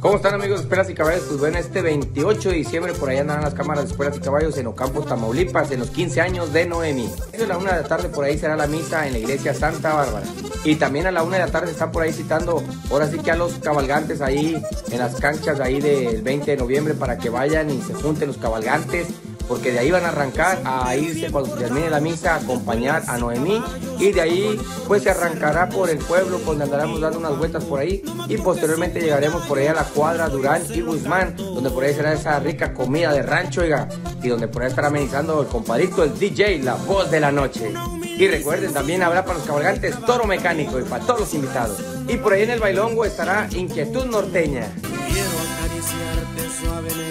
¿Cómo están amigos de Espuelas y Caballos? Pues bueno, este 28 de diciembre por allá andarán las cámaras de Espuelas y Caballos en Ocampo, Tamaulipas, en los 15 años de Noemi. A la una de la tarde por ahí será la misa en la iglesia Santa Bárbara. Y también a la una de la tarde están por ahí citando, ahora sí que a los cabalgantes ahí en las canchas ahí del 20 de noviembre para que vayan y se junten los cabalgantes porque de ahí van a arrancar a irse cuando termine la misa a acompañar a Noemí y de ahí pues se arrancará por el pueblo donde andaremos dando unas vueltas por ahí y posteriormente llegaremos por ahí a la cuadra Durán y Guzmán donde por ahí será esa rica comida de rancho oiga, y donde por ahí estará amenizando el compadrito el DJ la voz de la noche. Y recuerden también habrá para los cabalgantes toro mecánico y para todos los invitados. Y por ahí en el bailongo estará inquietud norteña. Quiero acariciarte suavemente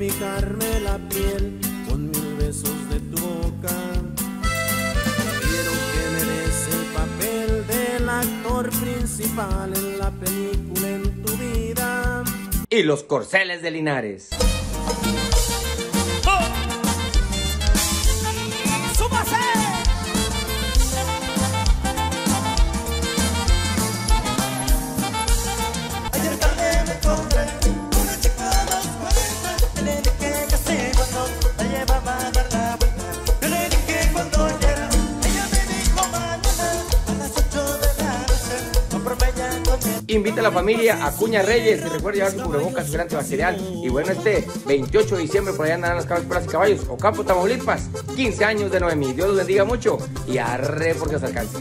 cobijarme la piel con mil besos de tu boca. Quiero que me des el papel del actor principal en la película en tu vida. y los corceles de Linares. Invita a la familia a Cuña Reyes y recuerda llevar su cubrebocas y gran. Y bueno, este 28 de diciembre por allá andarán las cabras y caballos. Ocampo, Tamaulipas, 15 años de Noemí. Dios los bendiga mucho y arre porque os alcanza.